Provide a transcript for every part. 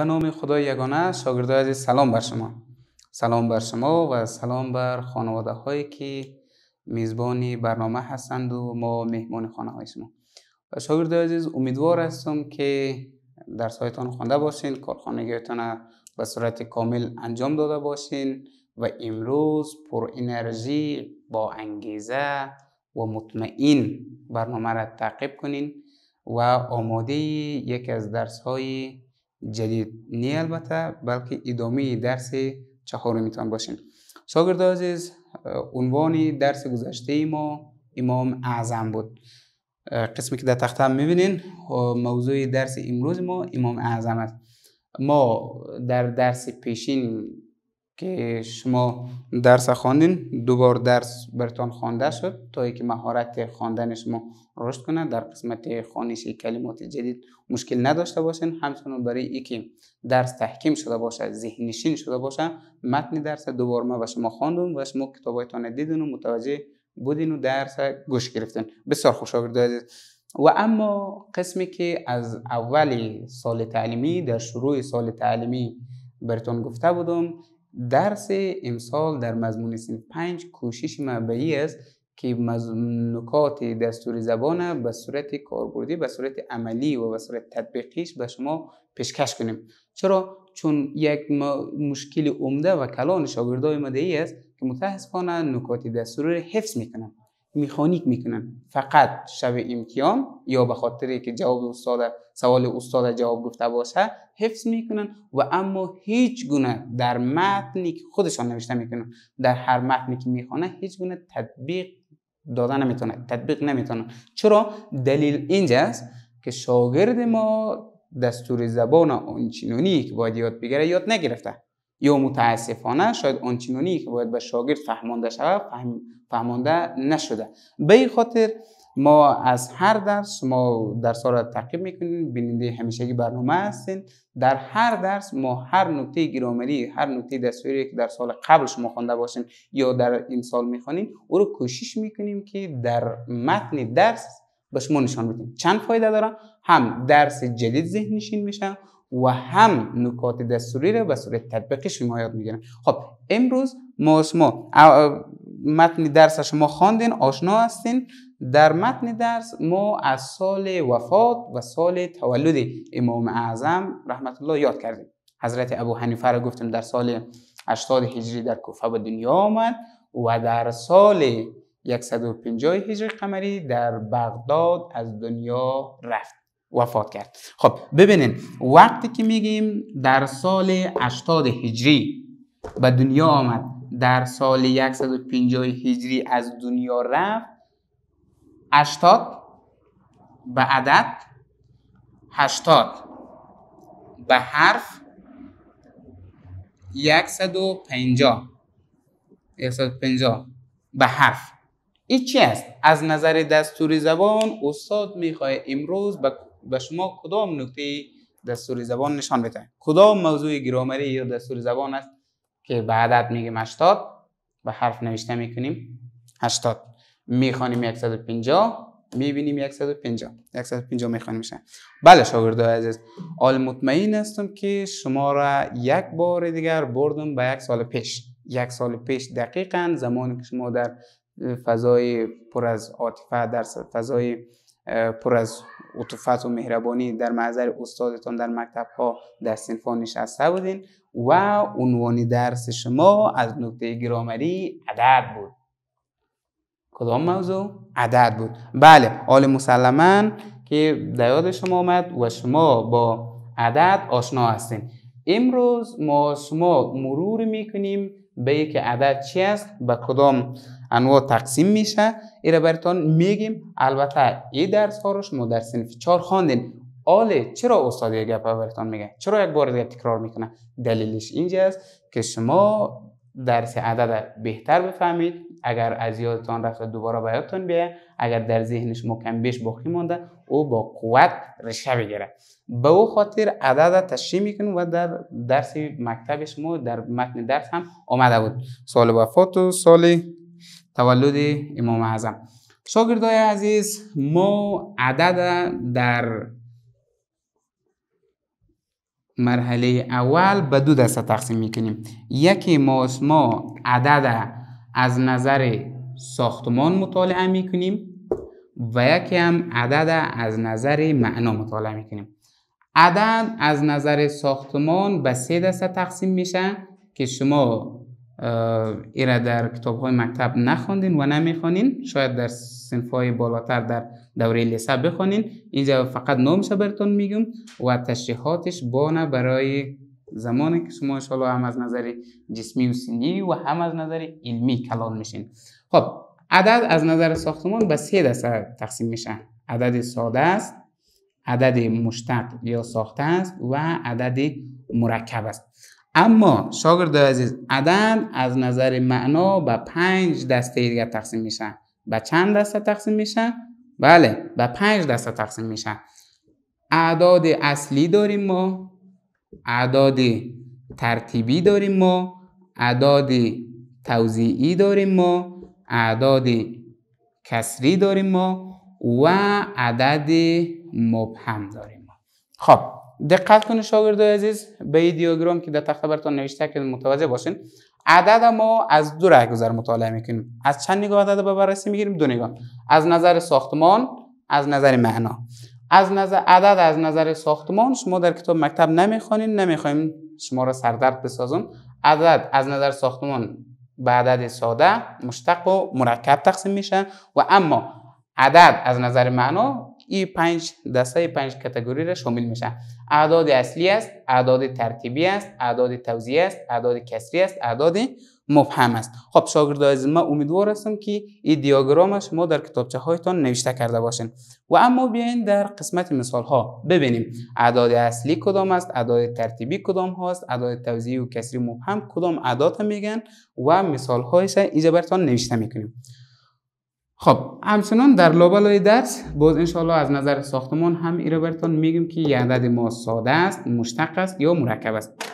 به نام خدای یگانه شاگردای عزیز سلام بر شما. سلام بر شما و سلام بر خانواده هایی که میزبانی برنامه هستند و ما مهمان خانه های شما. و شاگردای عزیز امیدوار هستم که درس هایتان خوانده باشین کارخانگیتان به صورت کامل انجام داده باشین و امروز پر انرژی با انگیزه و مطمئن برنامه را تعقیب کنین و آماده یکی از درس های جدید. نه البته بلکه ادامه درس چهارمیتان باشین. شاگرد عزیز عنوان درس گذشته ما امام اعظم بود. قسمی که در تخته هم می‌بینین موضوع درس امروز ما امام اعظم است. ما در درس پیشین که شما درس خواندین دوبار درس برتان خوانده شد تا اینکه مهارت خواندن شما رشد کنه. در قسمت خوانش کلمات جدید مشکل نداشته باشین. همچنان برای اینکه درس تحکیم شده باشه ذهنشین شده باشه متن درس دوبار ما به شما خواندم و شما کتابایتان دیدین و متوجه بودین و درس گوش گرفتین. بسیار خوش آورده و اما قسمی که از اول سال تعلیمی در شروع سال تعلیمی برتون گفته بودم درس امسال در مضمون سین پنج کوشش مبعی است که نکات دستور زبان به صورت کاربردی به صورت عملی و به صورت تطبیقیش به شما پیشکش کنیم. چرا؟ چون یک مشکل عمده و کلان شاگردای ما است که متاسفانه نکات دستور رو حفظ می‌کنن میخانیک می‌کنن. فقط شب امتحان یا به خاطری که جواب استاد سوال استاد جواب گفته باشه حفظ می‌کنن و اما هیچ گونه در متنی که خودشان نوشته می‌کنن در هر متنی که می‌خوانه هیچ گونه تطبیق دادن نمی‌تونه تطبیق نمی‌تونه. چرا؟ دلیل اینجاست که شاگرد ما دستور زبان آنچنانی که باید یاد بگیره یاد نگرفته. یا متاسفانه شاید آنچنانی که باید به شاگرد فهمانده شود فهمانده نشده. به این خاطر ما از هر درس ما درس را تعقیب می‌کنیم بیننده همیشگی برنامه هستین. در هر درس ما هر نکته گرامری هر نکته دستوری که در سال قبل شما خوانده باشین یا در این سال می‌خوانین او رو کوشش می‌کنیم که در متن درس به شما نشان بدیم. چند فایده داره هم درس جدید ذهن نشین میشه و هم نکات دستوری رو به صورت تطبیقی شما یاد می‌گیرن. خب امروز ما شما متن درس شما خواندین آشنا هستین. در متن درس ما از سال وفات و سال تولد امام اعظم رحمت الله یاد کردیم. حضرت ابو حنیفه را گفتیم در سال 80 هجری در کوفه به دنیا آمد و در سال 150 هجری قمری در بغداد از دنیا رفت. وفات کرد. خب ببینین وقتی که میگیم در سال 80 هجری به دنیا آمد در سال 150 هجری از دنیا رفت 80 به عدد 80 به حرف 150 150 به حرف. این چی است؟ از نظر دستوری زبان استاد می‌خواه امروز به شما کدام نکته دستوری زبان نشان بده کدام موضوع گرامری یا دستوری زبان است که به عدد میگیم 80 به حرف نوشته می‌کنیم؟ 80 می‌خوانیم 150 می‌بینیم 150 150 می‌خوانیم میشه. بله شاگردای عزیز آل مطمئن هستم که شما را یک بار دیگر بردم به یک سال پیش. یک سال پیش دقیقا زمانی که شما در فضای پر از عاطفه در فضای پر از عطوفت و مهربانی در محضر استادتان در مکتب ها در سنفان نشسته بودین و عنوان درس شما از نکته گرامری عدد بود. کدام موضوع؟ عدد بود. بله آل مسلما که در یاد شما آمد و شما با عدد آشنا هستین. امروز ما شما مرور می‌کنیم به که عدد چی است؟ به کدام انواع تقسیم میشه؟ ایره براتون میگیم. البته این درس ها رو شما در صنف چهار خواندین آله چرا استاد یک گپ براتون میگه؟ چرا یک بار دیگه تکرار می‌کنه؟ دلیلش اینجاست که شما درس عدد بهتر بفهمید. اگر از یادتان رفته دوباره به یادتان بیه اگر در ذهن شما کم بیش باقی مونده او با قوت رشته بگیره. به او خاطر عدد تشریح می‌کنیم و در درس مکتب شما در متن درس هم آمده بود. سال وفات و سال تولد امام اعظم. شاگردای عزیز ما عدد در مرحله اول به دو دسته تقسیم می‌کنیم. یکی ما ما عدد از نظر ساختمان مطالعه می‌کنیم و یکی هم عدد از نظر معنا مطالعه می‌کنیم. عدد از نظر ساختمان به سه دسته تقسیم میشه که شما ایره در کتاب های مکتب نخوندین و نمی‌خوانین. شاید در سنف های بالاتر در دوره لیسه بخوانین. اینجا فقط نامش براتون میگم و تشریحاتش بانه برای زمانی که شما انشاءالله هم از نظر جسمی و سنی و هم از نظر علمی کلان میشین. خب عدد از نظر ساختمان به سه دسته تقسیم میشه. عدد ساده است عدد مشتق یا ساخته است و عدد مرکب است. اما شاگرد عزیز عدد از نظر معنا به پنج دسته دیگه تقسیم میشه. به چند دسته تقسیم میشه؟ بله به پنج دسته تقسیم میشه. اعداد اصلی داریم ما. اعداد ترتیبی داریم ما اعداد توزیعی داریم ما اعداد کسری داریم ما و عدد مبهم داریم ما. خب دقت کنید شاگردای عزیز به این دیاگرام که در تخته براتون نوشته که متوجه باشین. عدد ما از دو راه گذر مطالعه می‌کنیم. از چند نگاه عدد به بررسی می‌گیریم؟ دو نگاه. از نظر ساختمان از نظر معنا. از نظر عدد از نظر ساختمان شما در کتاب مکتب نمی‌خوانین نمی‌خوایم شما را سردرد بسازم. عدد از نظر ساختمان به عدد ساده مشتق و مرکب تقسیم میشه و اما عدد از نظر معنا این پنج دسته پنج کتگوری را شامل میشه. اعداد اصلی است اعداد ترتیبی است اعداد توزیع است اعداد کسری است اعداد مبهم است. خب شاگرد عزیز ما امیدوار هستم که این دیاگرام شما در کتابچه هایتان نوشته کرده باشین و اما بیاین در قسمت مثال ها ببینیم. اعداد اصلی کدام است؟ اعداد ترتیبی کدام هاست؟ اعداد توزیع و کسری مبهم کدام اعداد میگن؟ و مثال هایش اینجا براتون نوشته می‌کنیم. خب همچنان در لابلای درس باز انشاءالله از نظر ساختمان هم ایره براتون میگیم که یه عدد ما ساده است مشتق است یا مرکب است.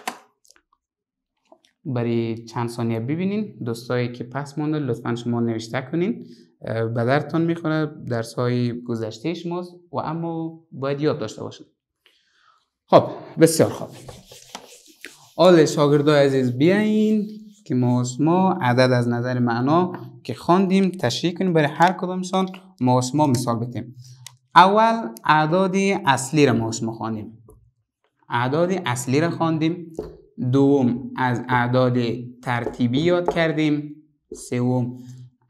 برای چند ثانیه ببینین. دوستایی که پس مونده لطفا شما نوشته کنین. به درتون می‌خوره درس های گذشته شماست و اما باید یاد داشته باشین. خب بسیار خوب. آل شاگردای عزیز بیاین که ما ما عدد از نظر معنا که خواندیم تشریح کنیم. برای هر کدامشان ما ما مثال بتیم اول اعداد اصلی را ما ما خواندیم. اعداد اصلی را خواندیم. دوم از اعداد ترتیبی یاد کردیم. سوم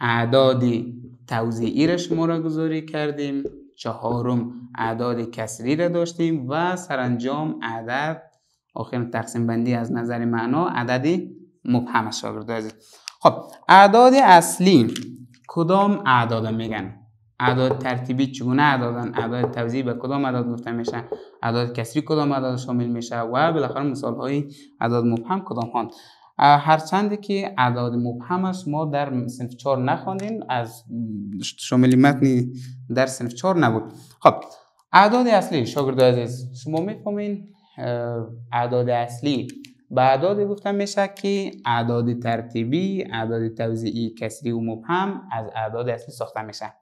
اعداد توزیعی را شماره گذاری کردیم. چهارم اعداد کسری را داشتیم و سرانجام عدد آخر تقسیم بندی از نظر معنا عددی مبهم شاگرد خب اعداد اصلی کدام اعداد میگن؟ اعداد ترتیبی چگونه اعدادن؟ اعداد توزیع به کدام اعداد گفته میشه اعداد کسری کدام اعداد شامل میشه؟ و بالاخره مثال های اعداد مبهم کدام هان؟ هرچند که اعداد مبهم است ما در صنف 4 نخواندیم از شامل متنی در صنف 4 نبود. خب اعداد اصلی شاگرد عزیز شما می‌فهمین اعداد اصلی به اعداد گفتن میشه که اعداد ترتیبی اعداد توزیعی کسری و مبهم از اعداد اصلی ساخته میشه.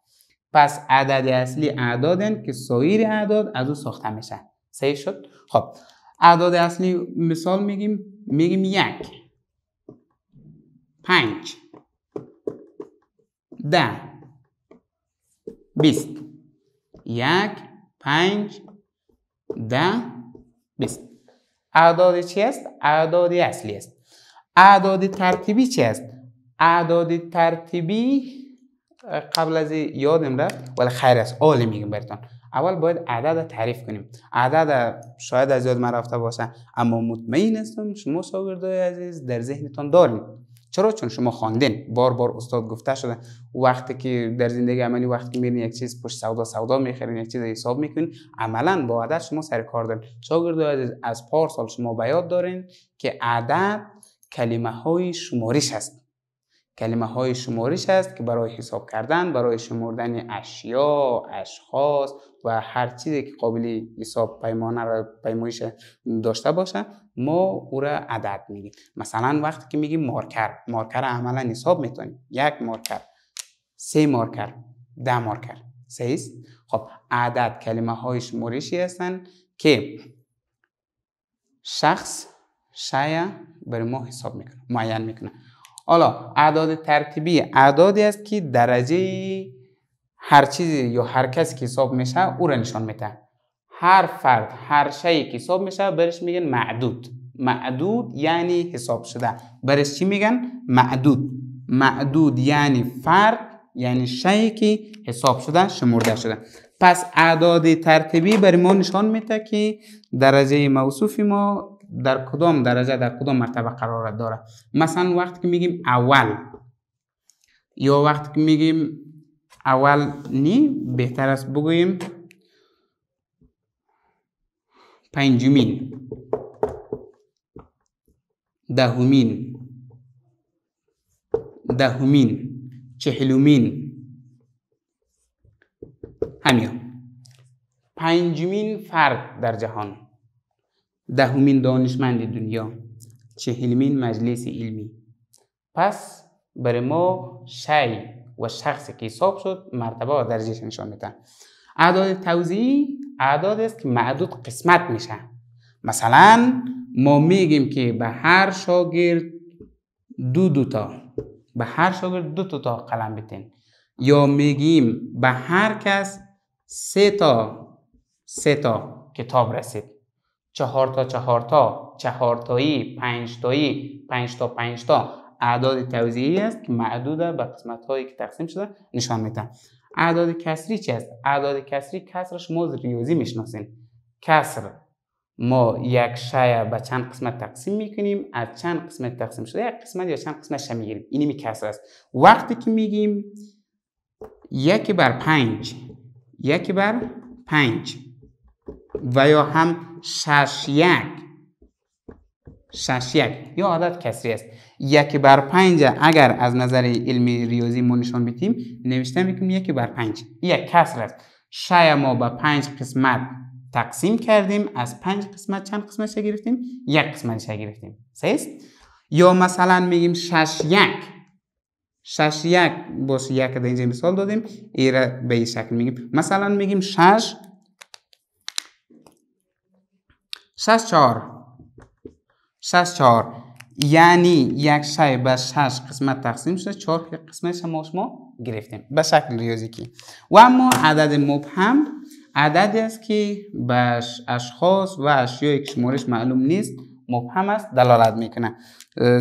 پس عدد اصلی اعدادن که سایر اعداد از او ساخته میشه صحیح شد؟ خب اعداد اصلی مثال میگیم میگیم یک پنج ده بیست. یک پنج ده بیست. اعداد چی است؟ اعداد اصلی است. اعداد ترتیبی چی است؟ اعداد ترتیبی قبل از یادم رفت ولی خیر است. عالی میگم براتون. اول باید عدد تعریف کنیم. عدد شاید از یاد من رفته باشه اما مطمئن هستم شما شاگردای عزیز در ذهنتان دارین. چرا؟ چون شما خواندین. بار بار استاد گفته شده. وقتی که در زندگی عملی وقتی که میرین یک چیز پشت سودا سودا می‌خرین یک چیز حساب می‌کنین عملا با عدد شما سر کار دارین. شاگرد عزیز از پارسال شما به یاد دارین که عدد کلمه های شمارش هست. کلمه های شمارش است که برای حساب کردن برای شمردن اشیا اشخاص و هر چیزی که قابل حساب پیمانه را پیمایش داشته باشه ما او را عدد میگیم مثلا وقتی که میگیم مارکر مارکر عملا حساب می‌تونیم یک مارکر سه مارکر ده مارکر. سه خب عدد کلمه های شمارشی هستن که شخص شایع برای ما حساب می‌کنه معین می‌کنه. حالا اعداد ترتیبی اعدادی است که درجه هر چیزی یا هر کسی که حساب میشه او را نشان میده. هر فرد هر شیء که حساب میشه برش میگن معدود. معدود یعنی حساب شده. برش چی میگن؟ معدود. معدود یعنی فرد یعنی شیء که حساب شده شمرده شده. پس اعداد ترتیبی برای ما نشان میده که درجه موصوفی ما در کدام درجه در کدام مرتبه قرار داره. مثلا وقتی که میگیم اول یا وقتی که میگیم اول نی بهتر است بگوییم پنجمین دهمین دهمین چهلمین. همین. پنجمین فرد در جهان. دهمین دانشمند دنیا چهلمین مجلس علمی. پس برای ما شی و شخصی که حساب شد مرتبه و درجهش نشان میدن. اعداد توضیحی اعداد است که معدود قسمت میشه. مثلا ما میگیم که به هر شاگرد دو دو تا به هر شاگرد دو, دو تا قلم بتین. یا میگیم به هر کس سه تا سه تا کتاب رسید. چهار تا چهار تا چهار تایی پنج تایی پنج تا پنج تا. اعداد توزیعی است که معدود به قسمت هایی که تقسیم شده نشان میده اعداد کسری چی است؟ اعداد کسری کسرش ما ریاضی می‌شناسیم. کسر. ما یک شای به چند قسمت تقسیم می‌کنیم از چند قسمت تقسیم شده یک قسمت یا چند قسمت می‌گیریم. اینی می کسر است. وقتی که میگیم یکی بر پنج یکی بر پنج. و یا هم شش یک شش یک یا عدد کسری است. یکی بر پنج اگر از نظر علمی ریاضی ما نشان بیتیم نوشته می‌کنیم یکی بر پنج. یک کسر است. شای ما به پنج قسمت تقسیم کردیم. از پنج قسمت چند قسمت گرفتیم؟ یک قسمت گرفتیم. سیست؟ یا مثلا میگیم شش یک شش یک باش یک در اینجا مثال دادیم. ایره به این شکل میگیم. مثلا میگیم شش شش چهار. شش چهار. یعنی یک شای به شش قسمت تقسیم شده. چهار قسمتش ما شما گرفتیم. به شکل ریاضی کی. و اما عدد مبهم عددی است که به اشخاص و اشیایی که شمارش معلوم نیست. مبهم است دلالت می‌کنه.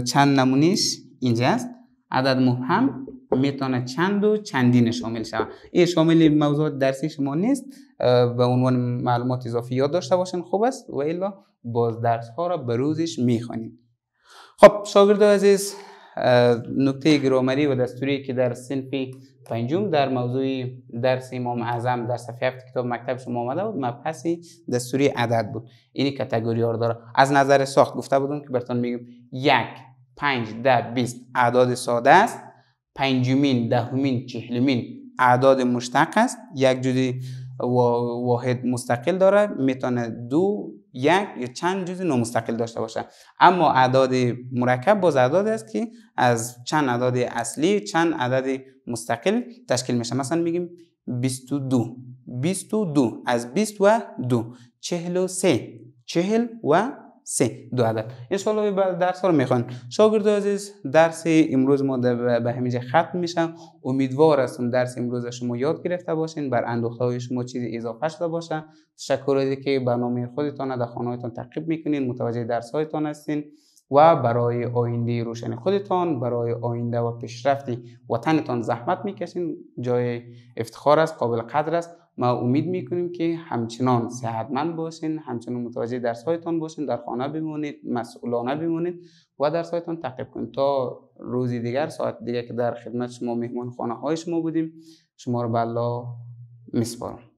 چند نمونیش اینجا است. عدد مبهم می‌تونه چند و چندین شامل شود. این شامل موضوع درسی شما نیست به عنوان معلومات اضافی یاد داشته باشین. خوب است؟ و الا باز درس ها را به روزش می‌خوانید. خب شاگرد عزیز نکته گرامری و دستوری که در صنف پنجم در موضوع درس امام اعظم در صفحه هفت کتاب مکتب شما آمده بود مبحثی دستوری عدد بود. اینی کتگوری ها داره. از نظر ساخت گفته بودم که براتون میگم یک پنج ده بیست. اعداد ساده است. پنجمین دهمین چهلمین اعداد مشتق است. یک جزی واحد مستقل داره می‌تونه دو یک یا چند جزء نامستقل داشته باشه. اما اعداد مرکب باز اعداد است که از چند اعداد اصلی چند عدد مستقل تشکیل میشه. مثلا میگیم 22 22 از 20 و 2 43 40 و سه دو عدد انشاءالله بعد درس رو می‌خوان شاگرد عزیز درس امروز ما به همینجا ختم میشم. امیدوار هستم درس امروز شما یاد گرفته باشین بر اندوخته های شما چیزی اضافه شده باشه. تشکر که برنامه خودتان در خانه هایتان تعقیب می‌کنین متوجه درس هایتان هستین و برای آینده روشن خودتان برای آینده و پیشرفتی وطنتان زحمت می‌کشین. جای افتخار است قابل قدر است. ما امید می‌کنیم که همچنان صحتمند باشین همچنان متوجه درس هایتان باشین در خانه بمونید مسئولانه بمونید و درس هایتان تعقیب کنید تا روزی دیگر ساعت دیگر که در خدمت شما مهمان خانه های شما بودیم شما رو به الله میسپارم.